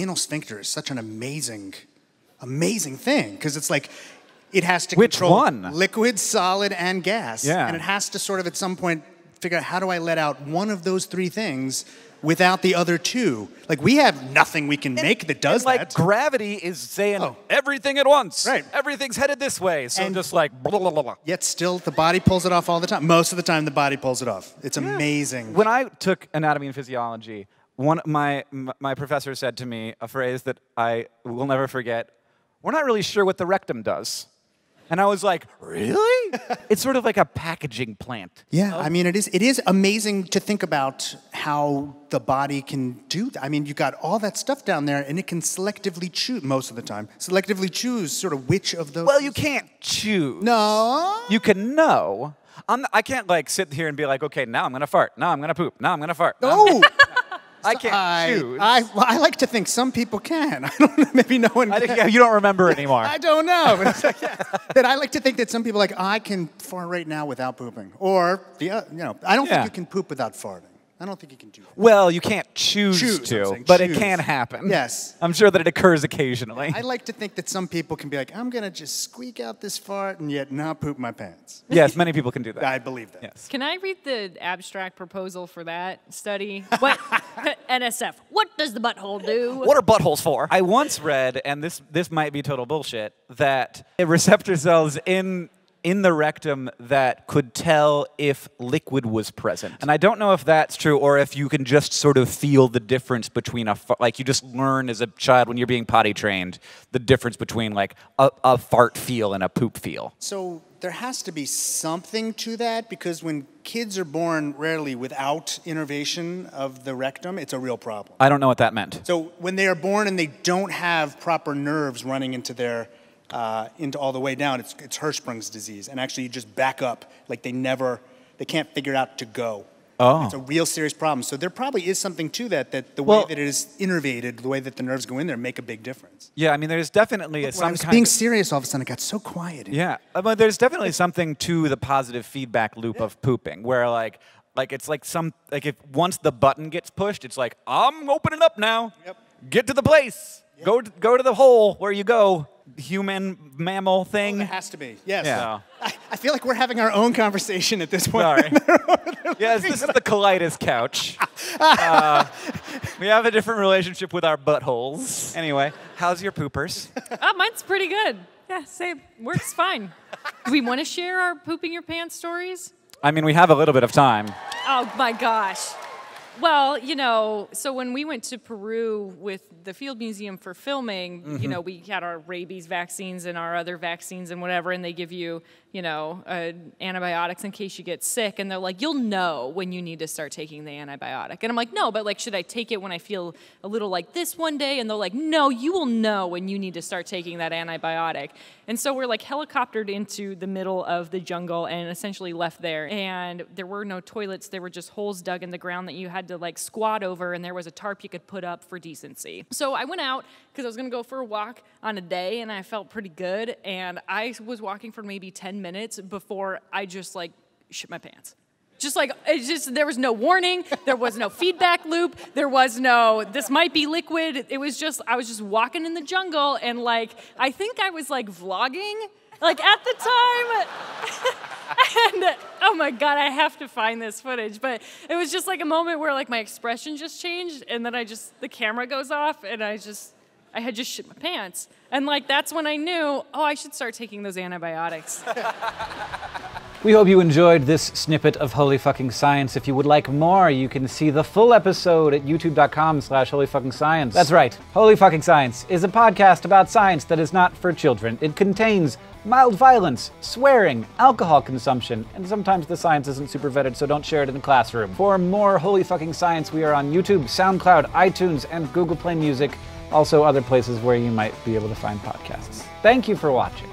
anal sphincter is such an amazing, amazing thing because it's like it has to Which control one? liquid, solid, and gas. Yeah. And it has to sort of at some point figure out how do I let out one of those three things without the other two. Like we have nothing we can make that does And, like that. gravity is saying Oh. everything at once. Right. Everything's headed this way. So And- just like blah, blah, blah, blah. Yet still, the body pulls it off all the time. Most of the time, the body pulls it off. It's amazing. When I took anatomy and physiology, one my my professor said to me a phrase that I will never forget. We're not really sure what the rectum does. And I was like, really? it's sort of like a packaging plant. Yeah, I mean, it is. It is amazing to think about how the body can do. That. I mean, you got all that stuff down there, and it can selectively choose most of the time. Selectively choose sort of which of those. Well, you can't choose. No. You can know. I'm I can't like sit here and be like, okay, now I'm gonna fart. Now I'm gonna poop. Now I'm gonna fart. No. I can't I, choose. I, well, I like to think some people can. I don't know. Maybe no one. I yeah, you don't remember anymore. I don't know. But it's like, yeah, that I like to think that some people like I can fart right now without pooping, or the uh, you know I don't Yeah. think you can poop without farting. I don't think you can do that. well, you can't choose, Choose, to, but choose. it can happen. Yes. I'm sure that it occurs occasionally. I like to think that some people can be like, I'm gonna just squeak out this fart and yet not poop my pants. yes, many people can do that. I believe that. yes. Can I read the abstract proposal for that study? What NSF? What does the butthole do? What are buttholes for? I once read, and this this might be total bullshit, that receptor cells in in the rectum that could tell if liquid was present. And I don't know if that's true or if you can just sort of feel the difference between a like you just learn as a child when you're being potty trained the difference between like a, a fart feel and a poop feel. So there has to be something to that because when kids are born rarely without innervation of the rectum, it's a real problem. I don't know what that meant. So when they are born and they don't have proper nerves running into their uh, into all the way down, it's, it's Hirschsprung's disease, and actually you just back up like they never they can't figure out to go. Oh. It's a real serious problem. So there probably is something to that that the Well- way that it is innervated, the way that the nerves go in there, make a big difference. Yeah, I mean there's definitely a, When I some was kind being of, serious, all of a sudden it got so quiet. Yeah, uh, but there's definitely something to the positive feedback loop of pooping, where like, like it's like some like if once the button gets pushed, it's like I'm opening up now. Yep. Get to the place. Go to, go to the hole where you go. Human mammal thing. It has to be. Yes. Yeah. I, I feel like we're having our own conversation at this point. Sorry. yes, this is the colitis couch. Uh, we have a different relationship with our buttholes. Anyway, how's your poopers? Oh, mine's pretty good. Yeah, same. Works fine. Do we want to share our pooping your pants stories? I mean, we have a little bit of time. Oh my gosh. Well, you know, so when we went to Peru with the Field Museum for filming, you mm-hmm. know, we had our rabies vaccines and our other vaccines and whatever, and they give you, you know, uh, antibiotics in case you get sick. And they're like, you'll know when you need to start taking the antibiotic. And I'm like, no, but like, should I take it when I feel a little like this one day? And they're like, no, you will know when you need to start taking that antibiotic. And so we're like helicoptered into the middle of the jungle and essentially left there. And there were no toilets, there were just holes dug in the ground that you had to like squat over, and there was a tarp you could put up for decency. So I went out because I was gonna go for a walk on a day and I felt pretty good. And I was walking for maybe 10 minutes before I just like shit my pants. Just like it's just there was no warning, there was no feedback loop, there was no this might be liquid. It was just I was just walking in the jungle and like I think I was like vlogging like at the time. and oh my god, I have to find this footage, but it was just like a moment where like my expression just changed and then I just the camera goes off and I just I had just shit my pants. And like that's when I knew, oh, I should start taking those antibiotics. We hope you enjoyed this snippet of Holy Fucking Science. If you would like more, you can see the full episode at youtube.com slash holy fucking science. That's right. Holy Fucking Science is a podcast about science that is not for children. It contains mild violence, swearing, alcohol consumption, and sometimes the science isn't super vetted, so don't share it in the classroom. For more Holy Fucking Science, we are on YouTube, SoundCloud, iTunes, and Google Play Music, also other places where you might be able to find podcasts. Thank you for watching.